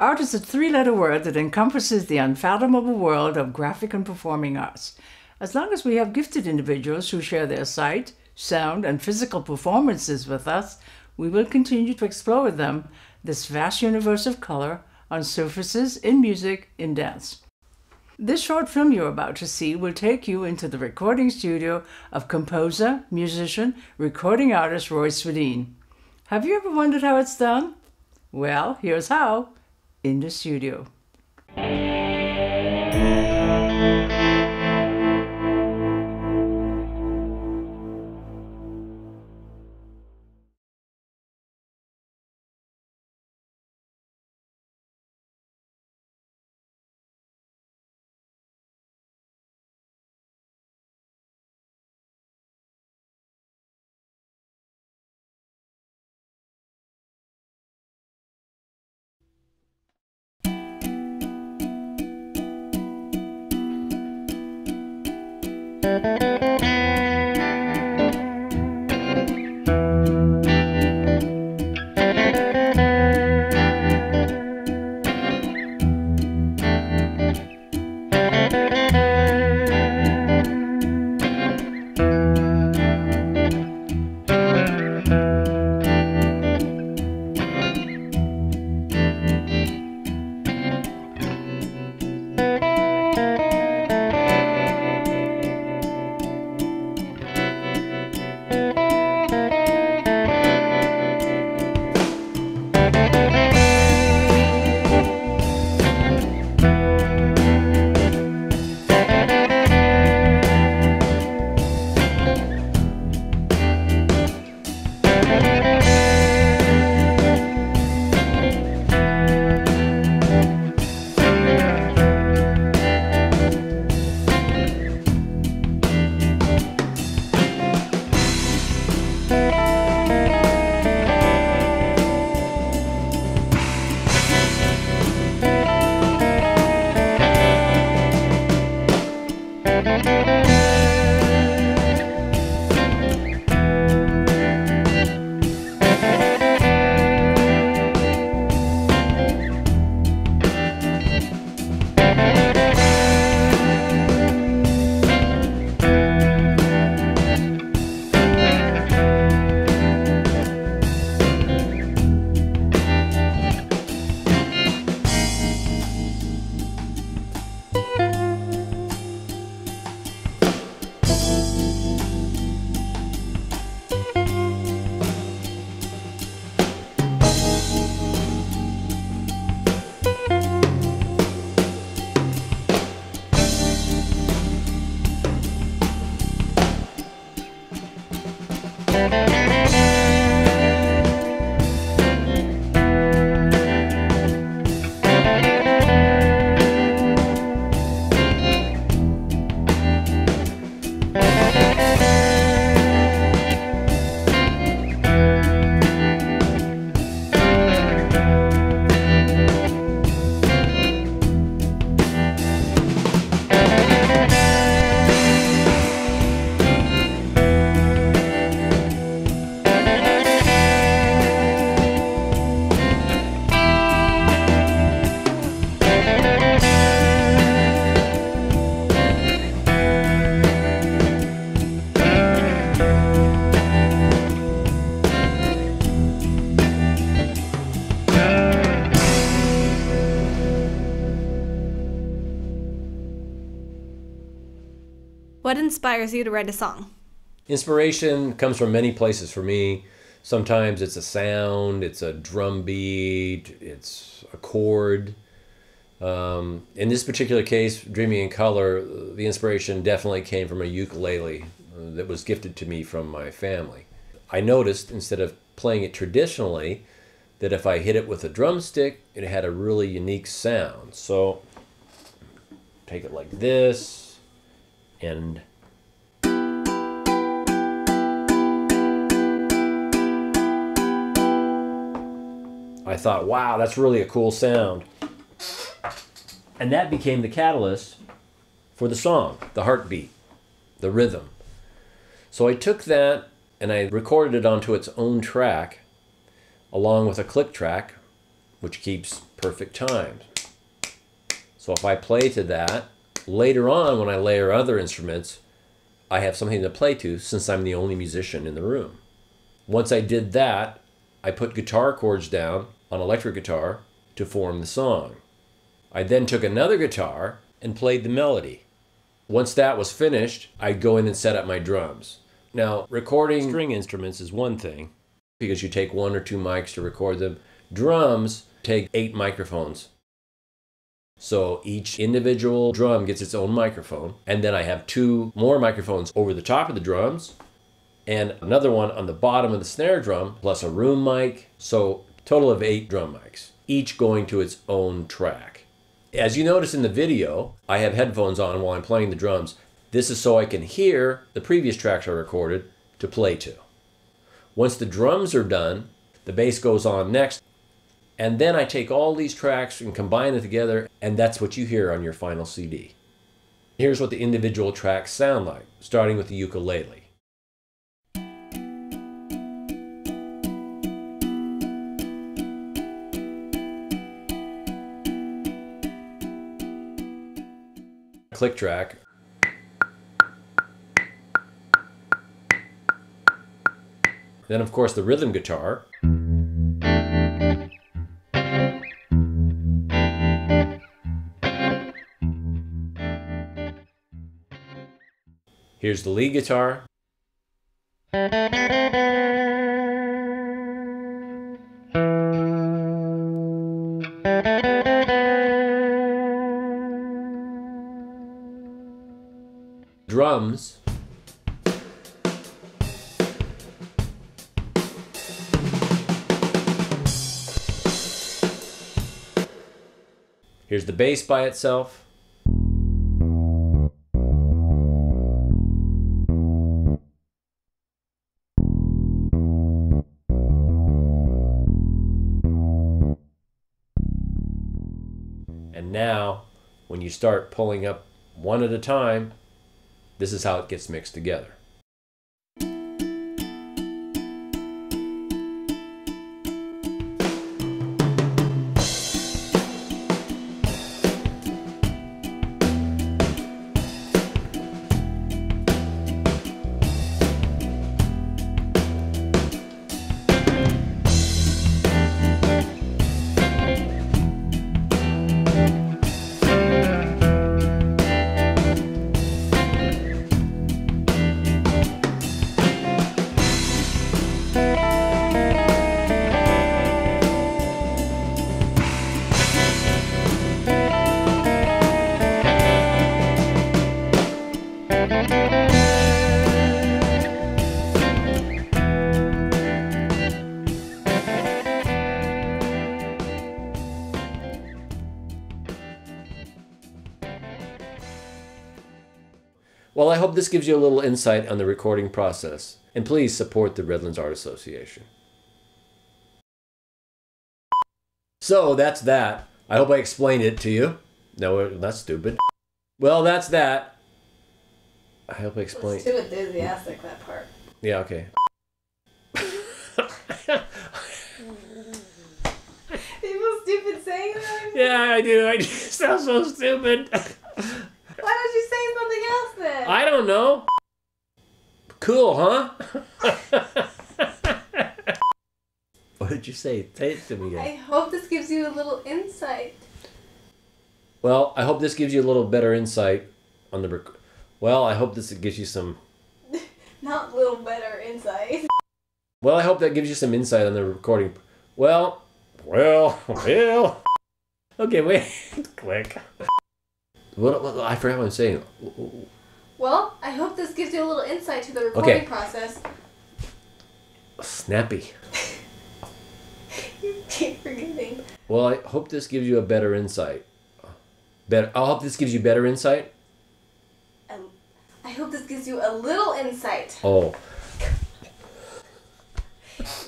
Art is a three letter word that encompasses the unfathomable world of graphic and performing arts. As long as we have gifted individuals who share their sight, sound, and physical performances with us, we will continue to explore with them this vast universe of color on surfaces, in music, in dance. This short film you're about to see will take you into the recording studio of composer, musician, recording artist Roy Swedeen. Have you ever wondered how it's done? Well, here's how in the studio. What inspires you to write a song? Inspiration comes from many places for me. Sometimes it's a sound, it's a drum beat, it's a chord. Um, in this particular case, Dreaming in Color, the inspiration definitely came from a ukulele uh, that was gifted to me from my family. I noticed instead of playing it traditionally, that if I hit it with a drumstick, it had a really unique sound. So take it like this and I thought, wow, that's really a cool sound. And that became the catalyst for the song, the heartbeat, the rhythm. So I took that and I recorded it onto its own track, along with a click track which keeps perfect time. So if I play to that, later on when I layer other instruments, I have something to play to since I'm the only musician in the room. Once I did that, I put guitar chords down on electric guitar to form the song. I then took another guitar and played the melody. Once that was finished, I'd go in and set up my drums. Now, recording string instruments is one thing because you take one or two mics to record them. Drums take eight microphones. So each individual drum gets its own microphone, and then I have two more microphones over the top of the drums and another one on the bottom of the snare drum, plus a room mic. So, total of eight drum mics, each going to its own track. As you notice in the video, I have headphones on while I'm playing the drums. This is so I can hear the previous tracks I recorded to play to. Once the drums are done, the bass goes on next, and then I take all these tracks and combine it together, and that's what you hear on your final CD. Here's what the individual tracks sound like, starting with the ukulele. Click track. Then, of course, the rhythm guitar. Here's the lead guitar. Drums. Here's the bass by itself. When you start pulling up one at a time, this is how it gets mixed together. Well, I hope this gives you a little insight on the recording process. And please support the Redlands Art Association. So that's that. I hope I explained it to you. No, that's stupid. Well, that's that. I hope I explained. Too enthusiastic, that part. Yeah, okay. You feel stupid saying that? Yeah, I do. I sound so stupid. Why don't you say something else then? I don't know. Cool, huh? what did you say? Say it to me again. I hope this gives you a little insight. Well, I hope this gives you a little better insight on the. Rec- well, I hope this gives you some. Not little better insight. Well, I hope that gives you some insight on the recording. Well, well, well. Okay, wait. Click. What, what, I forgot what I'm saying. Well, I hope this gives you a little insight to the recording Okay. process. Snappy. You keep forgetting. Well, I hope this gives you a better insight. Better. I hope this gives you better insight. Um, I hope this gives you a little insight. Oh.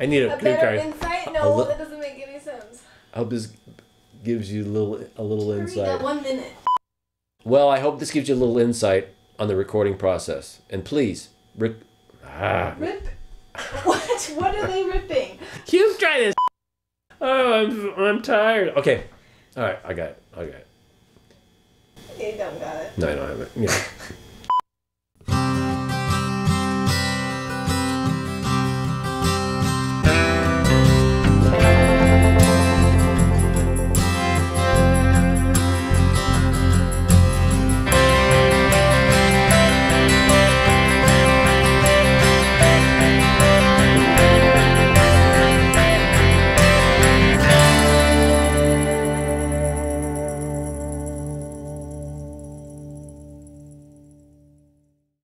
I need a, A better card. insight? No, li- that doesn't make any sense. I hope this gives you a little a little Hurry insight. that one minute. Well, I hope this gives you a little insight on the recording process. And please, Rick. Ah, Rip? What? What are they ripping? you try this. oh, I'm, I'm tired. Okay. All right, I got it. I got it. You don't got it. No, I don't have it. Yeah.